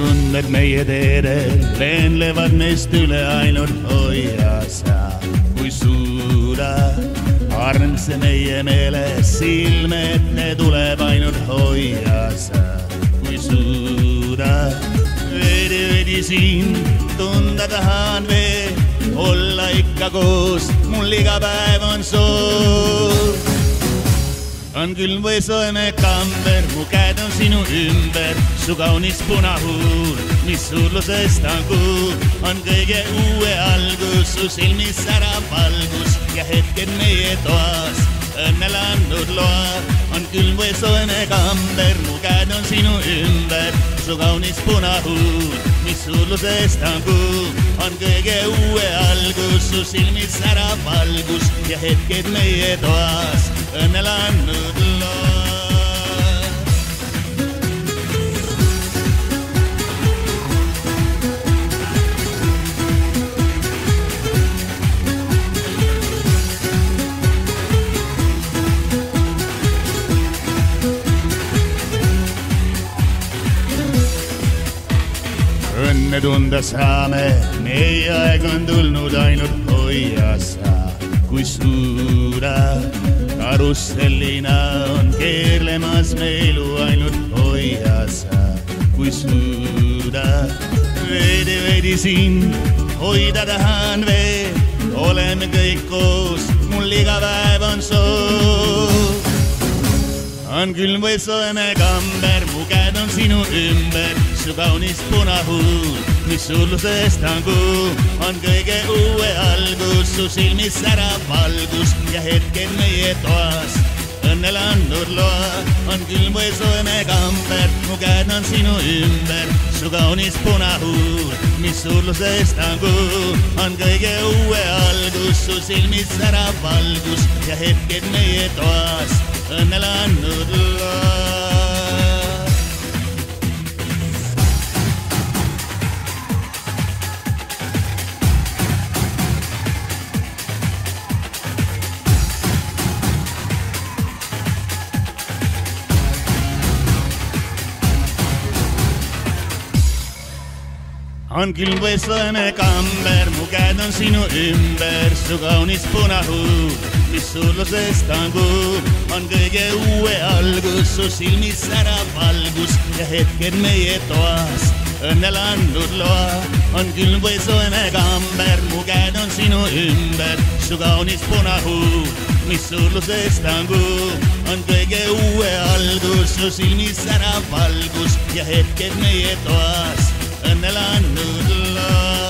tuuled meie teedel leenlevad meist üle ainult hoia sa, kui suuda. arm see meie meeles silme ette tuleb ainult hoia sa, kui suuda. veidi, veidi siin tunda tahan veel, olla ikka koos, mul iga päev on soov on külm või soene kamber, mu käed on sinu ümber, su kaunis punahuul, mis surlusest on kuul, on kõige uue algus, su silmis särab valgus ja hetked meie toas. Õnnele andnud loa. on külm või soene kamber, mu käed on sinu ümber, su kaunis punahuul, mis surlusest on kuum, on kõige uue algus, su silmis särab valgus ja hetked meie toas õnnele andnud loa. õnne tunda saame, meie aeg on tulnud ainult hoia sa, kui suuda. Karussellina on keerlemas me elu ainult hoia sa, kui suuda. veidi, veidi sind hoida tahan veel, oleme kõik koos, mul iga päev on soov on külm või soene kamber, mu käed on sinu ümber, su kaunis punahuul, mis hullusest on kuu, on kõige uue algus, su silmis särab valgus. Ja hetked meie toas õnnele andnud loa, on külm või soene kamber, mu käed on sinu ümber, su kaunis punahuul, mis hullusest on kuu, on kõige uue algus, su silmis särab valgus. Ja hetked meie toas õnnele andnud loa. On külm või soene kamber, mu käed on sinu ümber, su kaunis punahuu, mis surlusest on kuu, on kõige uue algus, su silmis särab valgus. Ja hetked meie toas õnnele andnud loa, on külm või soene kamber, mu käed on sinu ümber, su kaunis punahuu, mis surlusest on kuu, on kõige uue algus, su silmis särab valgus. Ja hetked meie toas and the land noodle.